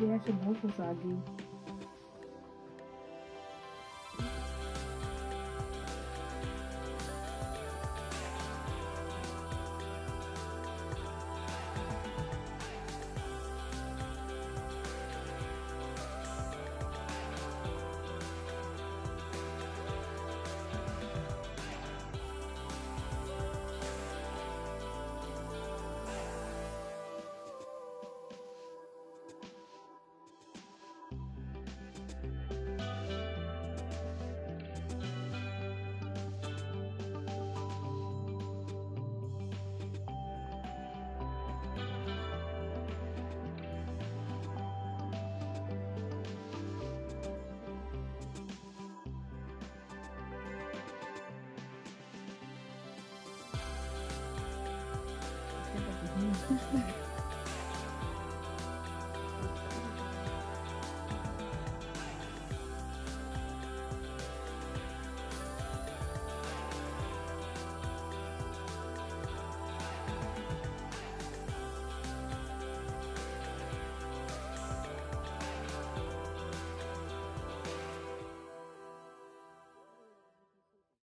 reaction bagus lagi Mm-hmm.